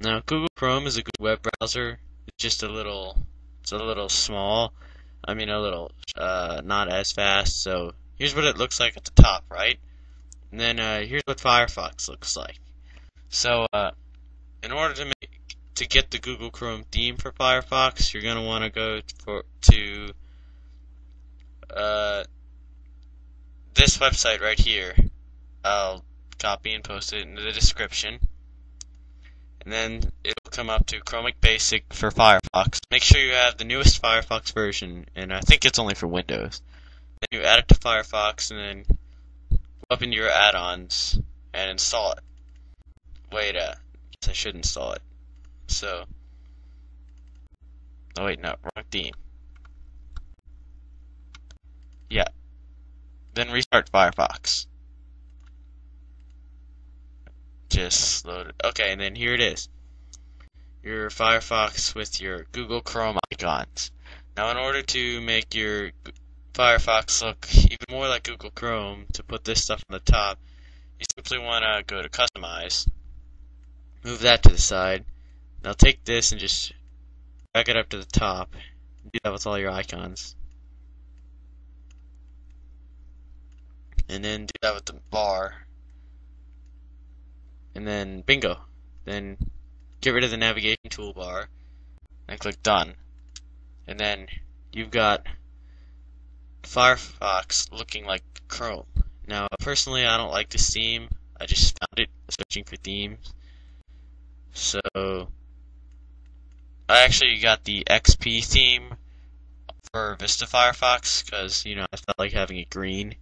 Now Google Chrome is a good web browser. It's just a little it's a little small. I mean a little uh, not as fast. So here's what it looks like at the top, right? And then uh, here's what Firefox looks like. So uh, in order to make to get the Google Chrome theme for Firefox, you're gonna want to go for to uh, this website right here. I'll copy and post it into the description, and then it'll come up to Chromifox Basic for Firefox. Make sure you have the newest Firefox version, and I think it's only for Windows. Then you add it to Firefox, and then open your add-ons and install it. Wait, uh, I should install it. So, oh wait, no, wrong theme. Yeah. Then restart Firefox. Just load it. Okay, and then here it is. Your Firefox with your Google Chrome icons. Now, in order to make your Firefox look even more like Google Chrome, to put this stuff on the top, you simply want to go to Customize, move that to the side, now take this and just drag it up to the top. Do that with all your icons. And then do that with the bar. And then bingo. Then get rid of the navigation toolbar and click done. And then you've got Firefox looking like Chrome. Now, personally, I don't like this theme. I just found it searching for themes. So, I actually got the XP theme for Vista Firefox because you know I felt like having it green.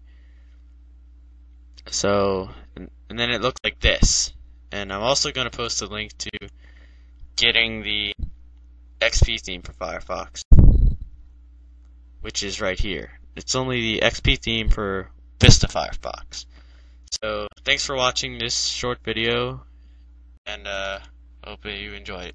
So and, and then it looked like this. And I'm also going to post a link to getting the XP theme for Firefox, which is right here. It's only the XP theme for Vista Firefox. So thanks for watching this short video, and uh, hope you enjoy it.